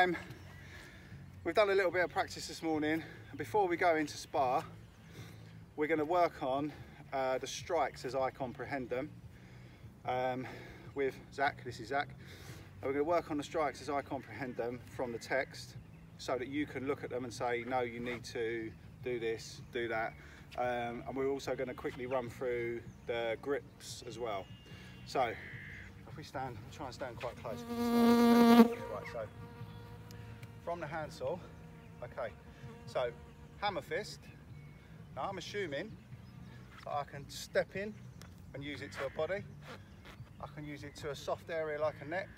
Um, we've done a little bit of practice this morning. Before we go into spar, we're going to work on uh, the strikes as I comprehend them um, with Zach. This is Zach. And we're going to work on the strikes as I comprehend them from the text so that you can look at them and say, no, you need to do this, do that. Um, and we're also going to quickly run through the grips as well. So, if we stand, try and stand quite close. Right, so from the handsaw. Okay, so hammer fist. Now I'm assuming that I can step in and use it to a body. I can use it to a soft area like a neck.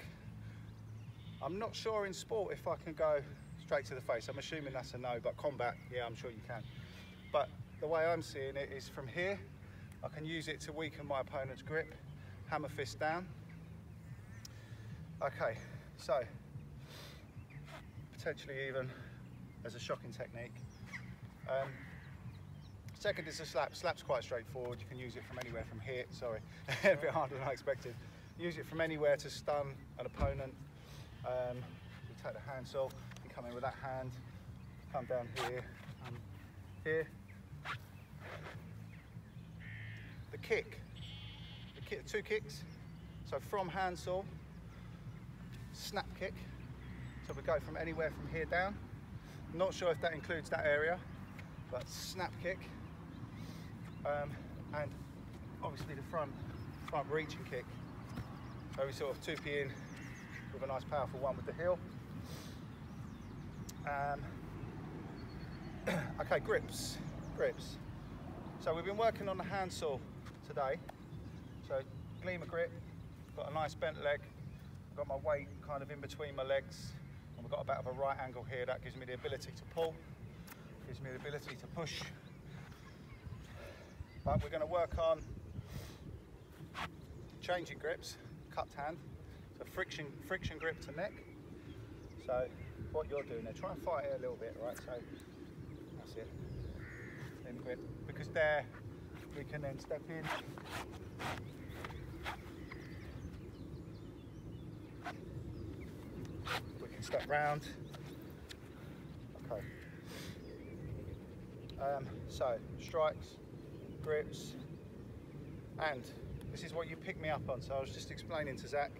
I'm not sure in sport if I can go straight to the face. I'm assuming that's a no, but combat, yeah, I'm sure you can. But the way I'm seeing it is from here, I can use it to weaken my opponent's grip, hammer fist down. Okay, so potentially even as a shocking technique. Um, second is a slap. Slap's quite straightforward. You can use it from anywhere from here, sorry, a bit harder than I expected. Use it from anywhere to stun an opponent. Um, you take the handsaw, you come in with that hand, come down here, here. The kick, the kick, two kicks. So from handsaw, snap kick, so we go from anywhere from here down. Not sure if that includes that area, but snap kick. Um, and obviously the front, front reaching kick. So we sort of 2P in with a nice powerful one with the heel. Um, okay, grips, grips. So we've been working on the handsaw today. So Glima grip, got a nice bent leg, got my weight kind of in between my legs, we've got a bit of a right angle here that gives me the ability to pull, gives me the ability to push. But we're going to work on changing grips, cupped hand, so friction, friction grip to neck. So what you're doing there, try and fight it a little bit, right? So that's it. Then grip, because there we can then step in step round. Okay. Um, so, strikes, grips, and this is what you pick me up on. So I was just explaining to Zach.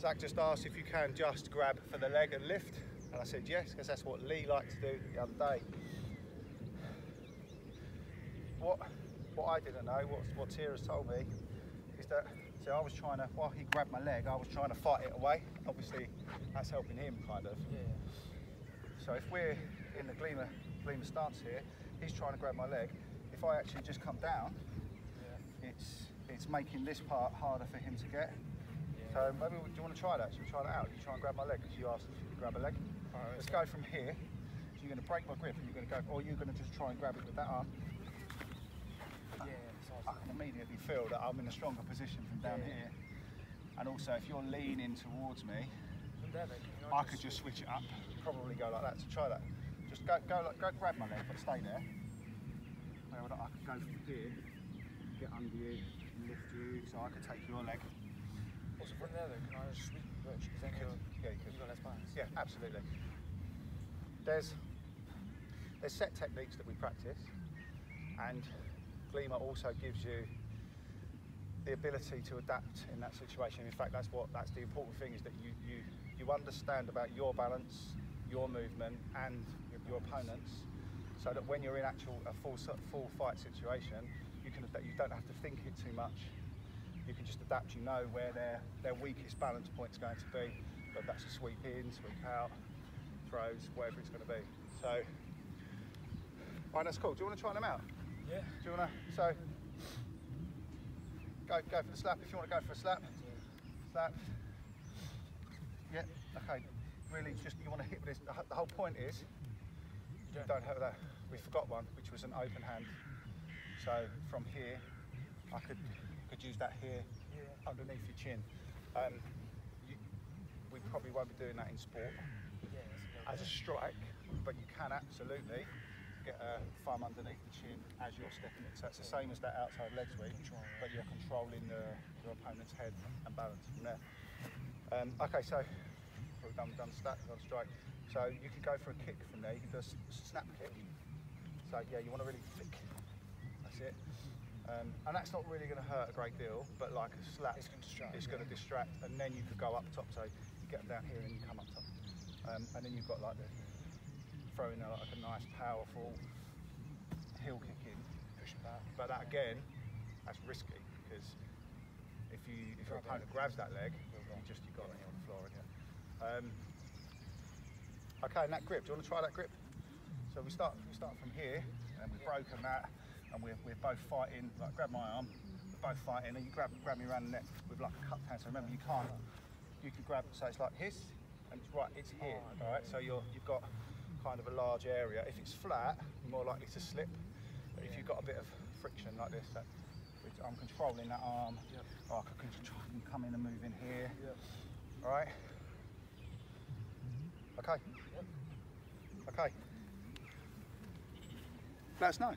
Zach just asked if you can just grab for the leg and lift. And I said yes, because that's what Lee liked to do the other day. What what I didn't know, what, what Tira's told me, is that I was trying to, while he grabbed my leg, I was trying to fight it away. Obviously, that's helping him, kind of. Yeah. So if we're in the gleamer, Glima stance here, he's trying to grab my leg. If I actually just come down, yeah. it's it's making this part harder for him to get. Yeah. So maybe, do you want to try that? Should we try that out? You try and grab my leg, because you asked if you could grab a leg. Right, Let's go from here. So you're going to break my grip and you're going to go, or you're going to just try and grab it with that arm. I can immediately feel that I'm in a stronger position from down here. And also, if you're leaning towards me, I could just switch it up, probably go like that. So try that. Just go, go, like, go grab my leg, but stay there. I, could go from here, get under you, lift you, so I could take your leg. Also from there though, can I just sweep which? Because then you yeah, you could. got less balance. Yeah, absolutely. There's there's set techniques that we practice, and Glima also gives you the ability to adapt in that situation. In fact, that's what that's the important thing is that you you you understand about your balance, your movement, and your opponents, so that when you're in actual a full full fight situation, you can you don't have to think it too much. You can just adapt. You know where their their weakest balance point is going to be, but that's a sweep in, sweep out, throws, whatever it's going to be. So, right, that's cool. Do you want to try them out? Yeah. Do you want to, so, go, go for the slap if you want to go for a slap. Slap. Yeah, okay. Really, just you want to hit with this. The whole point is, you don't have that. We forgot one, which was an open hand. So from here, I could could use that here, underneath your chin. Um, you, we probably won't be doing that in sport yeah, as a strike, but you can absolutely get a thumb underneath the chin as you're stepping it. So it's the same as that outside leg sweep, but you're controlling the, your opponent's head and balance from there. Um, okay, so we've done, done stack, done strike. So you can go for a kick from there. You can do a snap kick. So yeah, you want to really flick. That's it. Um, and that's not really going to hurt a great deal, but like a slap, It's gonna distract, It's going to distract, and then you could go up top. So you get them down here and you come up top, um, and then you've got like the throwing a, like a nice powerful heel kick in. Pushing back. But that again, that's risky because if you if your opponent grabs that leg, you just you got it on the floor again. Um, okay, and that grip. Do you want to try that grip? So we start we start from here, and we've broken that, and we're, we're both fighting. Like grab my arm, we're both fighting, and you grab grab me around the neck with like a cupped hand. So remember, you can't. You can grab. So it's like this, and it's right. It's here. All right. So you're you've got kind of a large area. If it's flat, you're more likely to slip. But if you've got a bit of friction like this, that, I'm controlling that arm. Yep. Oh, I can, I can come in and move in here. Yep. All right. Mm-hmm. Okay. Yep. Okay. Let us know.